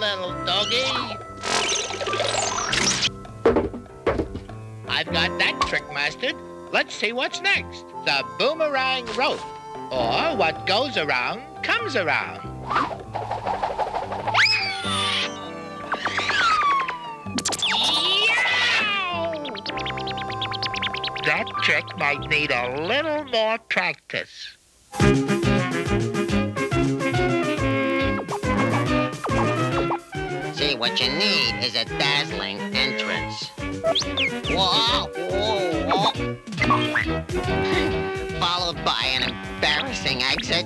little doggy. I've got that trick mastered. Let's see what's next. The boomerang rope. Or what goes around comes around. That trick might need a little more practice. What you need is a dazzling entrance. Whoa, whoa, whoa. Followed by an embarrassing exit.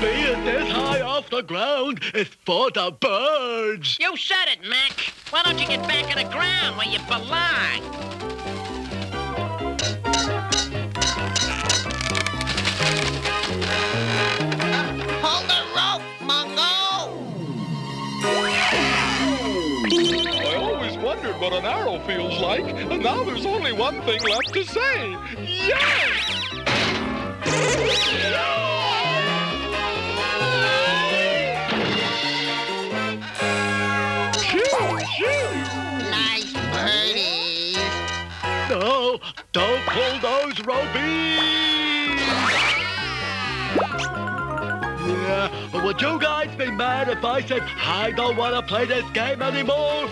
Being this high off the ground is for the birds. You said it, Mac. Why don't you get back in the ground where you belong? What an arrow feels like, and now there's only one thing left to say. Yes! Shoo! Nice birdies. No, don't pull those ropies. Yeah, but would you guys be mad if I said I don't want to play this game anymore?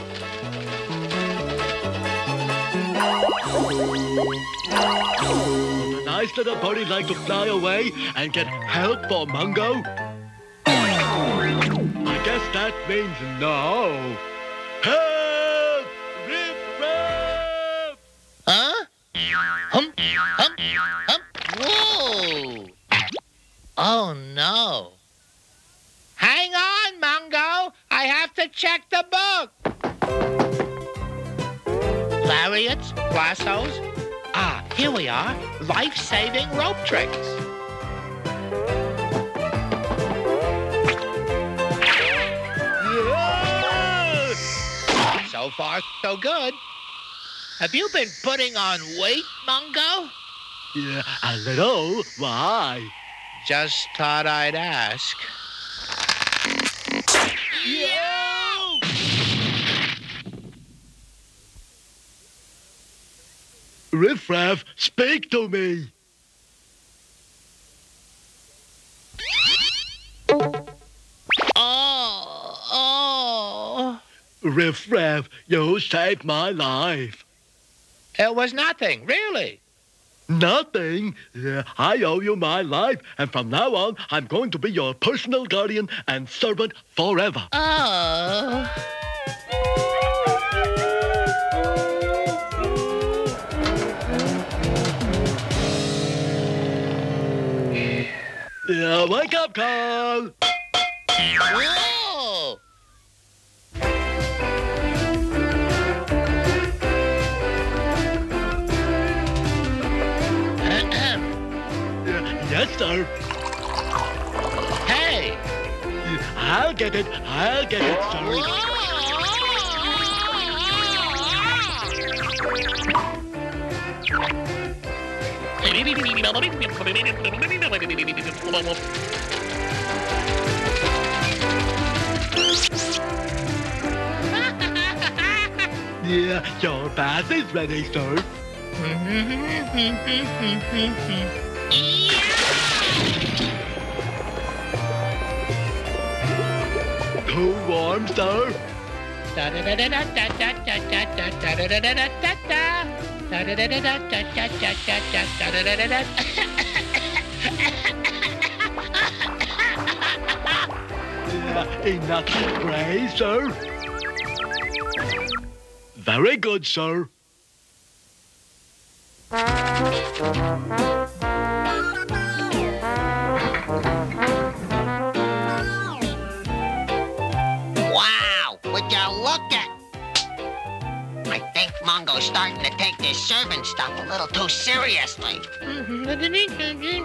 Nice little birdie like to fly away and get help for Mungo? I guess that means no. Help! Rip! Huh? Hump, hump, hump. Whoa! Oh, no. Hang on, Mungo. I have to check the book. Lariats, lassos. Ah, here we are. Life-saving rope tricks. Yeah! So far, so good. Have you been putting on weight, Mungo? Yeah, a little. Why? Just thought I'd ask. Riff Raff, speak to me. Oh, oh. Riff Raff, you saved my life. It was nothing, really. Nothing. I owe you my life, and from now on, I'm going to be your personal guardian and servant forever. Oh. Yeah, wake up, Carl. Whoa! Yes, sir. hey! I'll get it. I'll get it, sir. Yeah, your bath is ready, sir. Too warm, sir. Yeah, enough spray, sir. Very good, sir. Mungo's starting to take this servant stuff a little too seriously. Mm-hmm. Mm-hmm.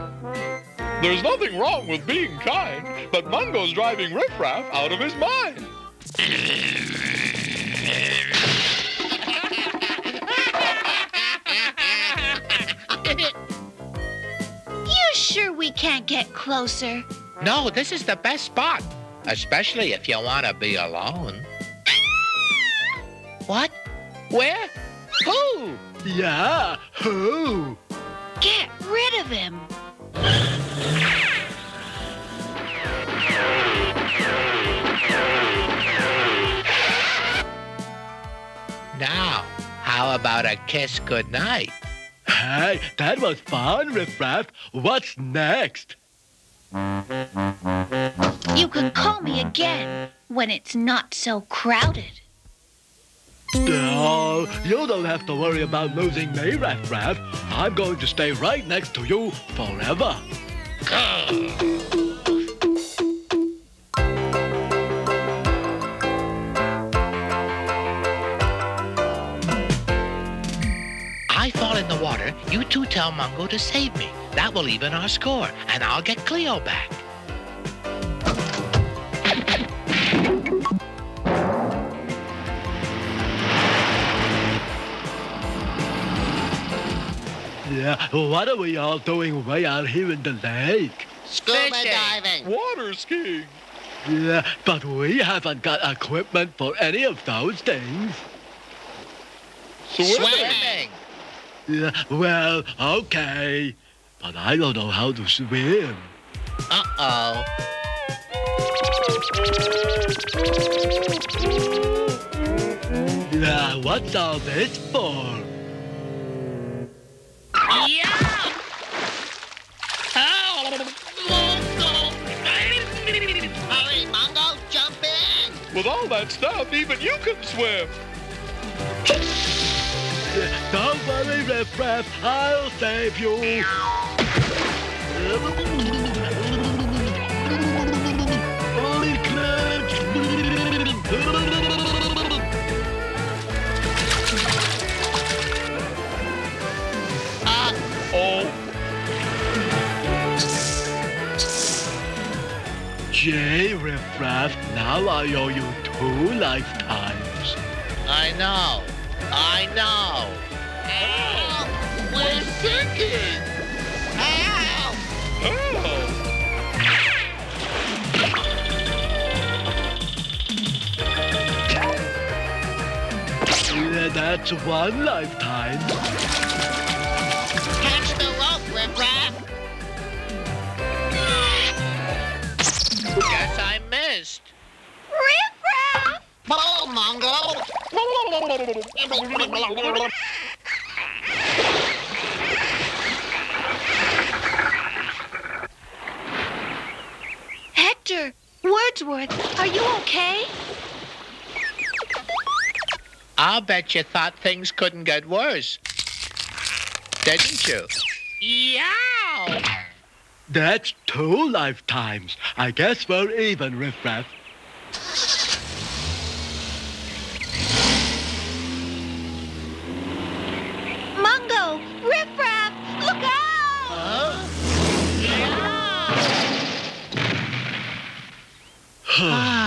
hmm. There's nothing wrong with being kind, but Mungo's driving Riff Raff out of his mind. you sure we can't get closer? No, this is the best spot especially if you want to be alone. What? Where? Who? Yeah, who? Get rid of him. Now, how about a kiss goodnight? Hey, that was fun, Riff Raff. What's next? You can call me again when it's not so crowded. Oh, you don't have to worry about losing me, Riff Raff. I'm going to stay right next to you forever. you two tell Mungo to save me. That will even our score, and I'll get Cleo back. Yeah, what are we all doing way out here in the lake? Scuba Fishing. diving. Water skiing. Yeah, but we haven't got equipment for any of those things. Swimming. Swimming. Yeah, well, okay. But I don't know how to swim. Uh-oh. Yeah, what's all this for? Yeah! Hurry, Mungo, jump in. With all that stuff, even you can swim. Riff Raff, I'll save you. Oh, Jay, Riff Raff, now I owe you two lifetimes. I know. I know. Help! We're sinking. Help! oh. Yeah, that's one lifetime. Catch the rope, Riff Raff. Guess I missed. Riff Raff! Pull, Mungo. Wordsworth, are you okay? I'll bet you thought things couldn't get worse. Didn't you? Yeah! That's two lifetimes. I guess we're even, Riff Raff. Mungo, Riff Raff, look out! Ah.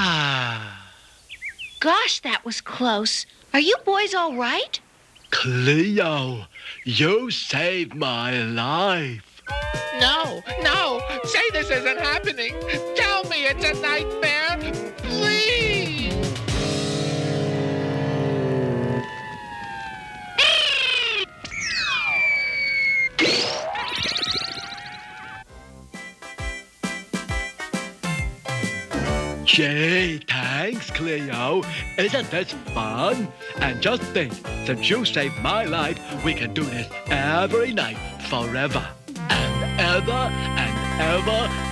Gosh, that was close. Are you boys all right? Cleo, you saved my life. No, no. Say this isn't happening. Tell me it's a nightmare. Gee, thanks, Cleo. Isn't this fun? And just think, since you saved my life, we can do this every night, forever, and ever, and ever,